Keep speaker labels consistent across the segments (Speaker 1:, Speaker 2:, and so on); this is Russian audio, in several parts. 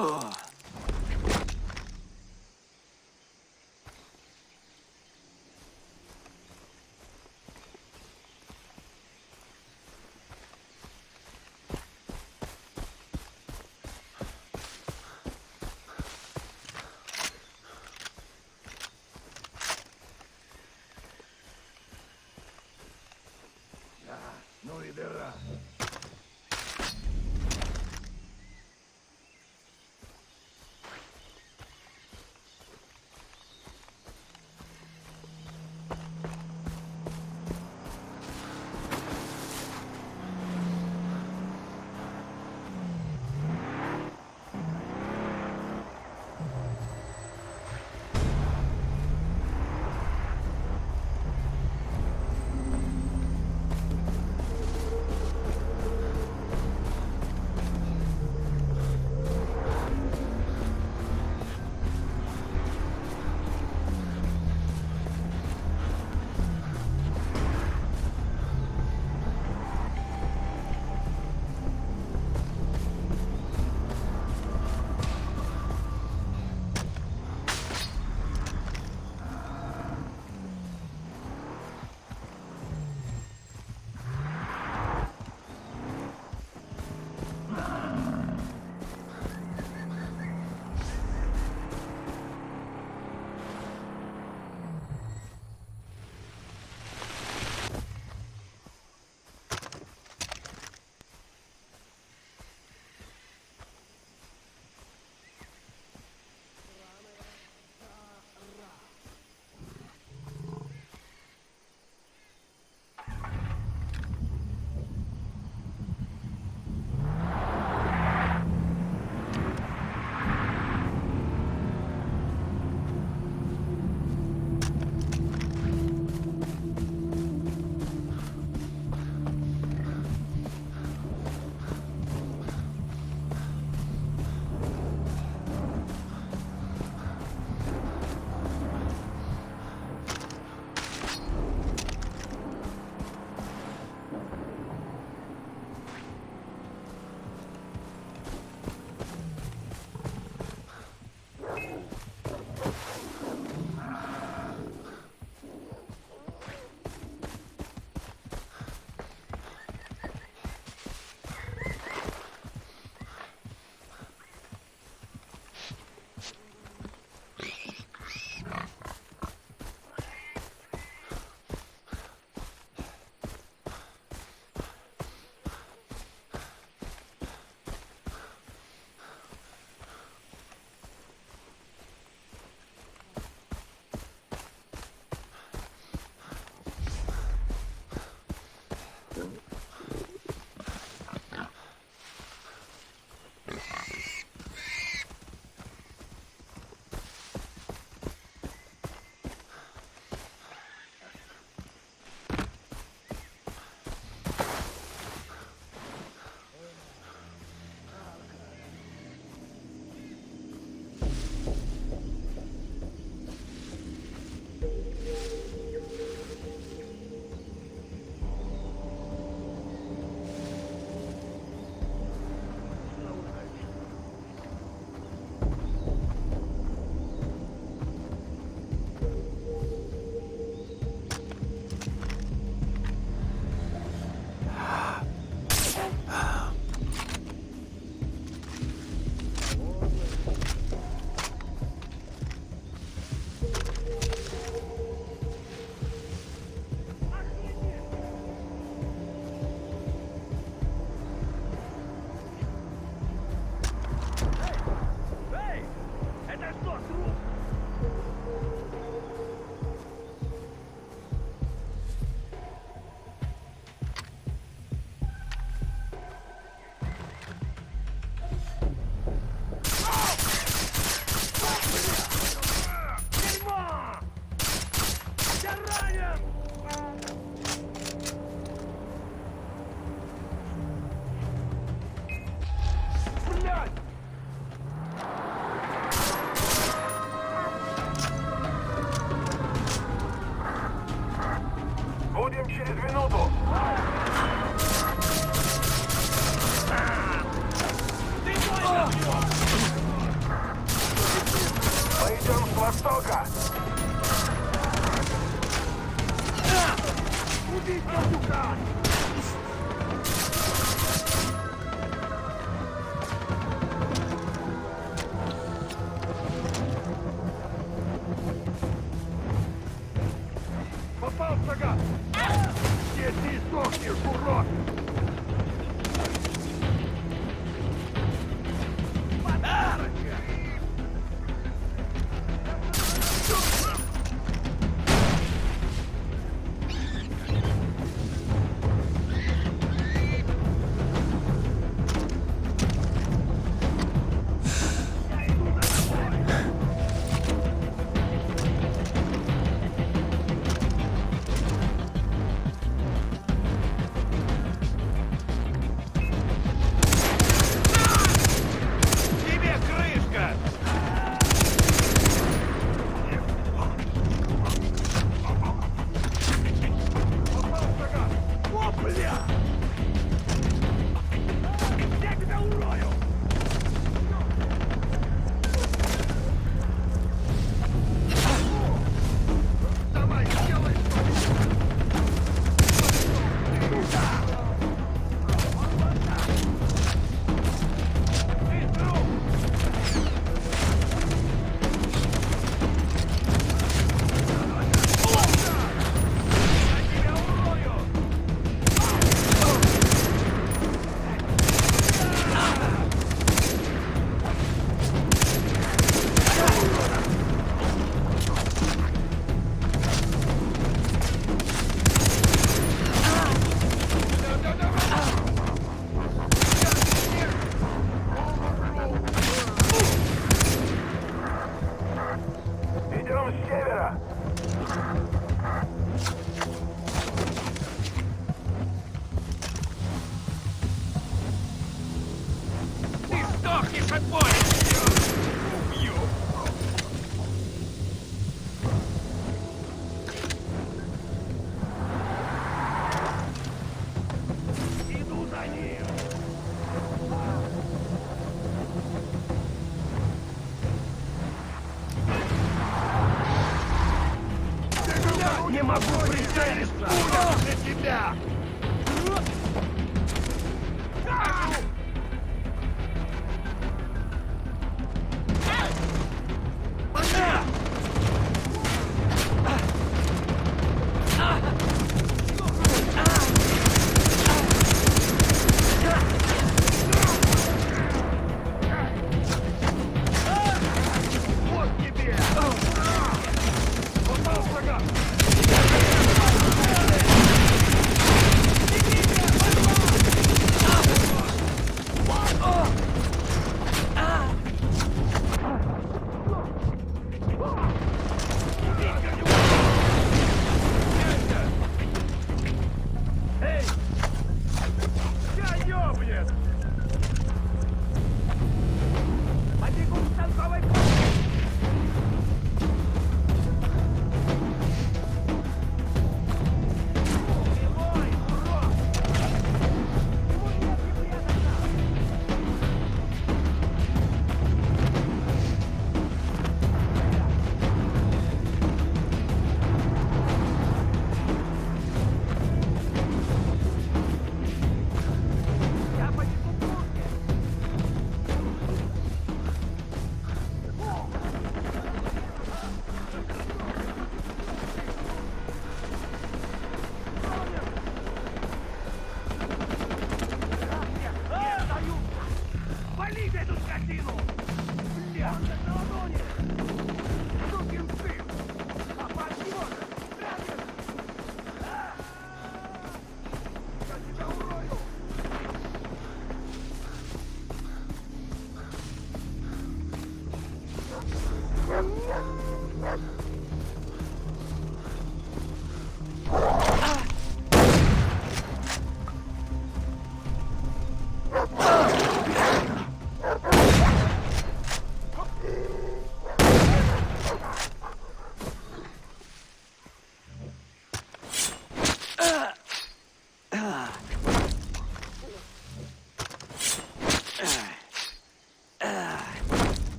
Speaker 1: Ugh. Пойдем с востока. Убить бандюка!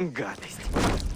Speaker 2: Гадость.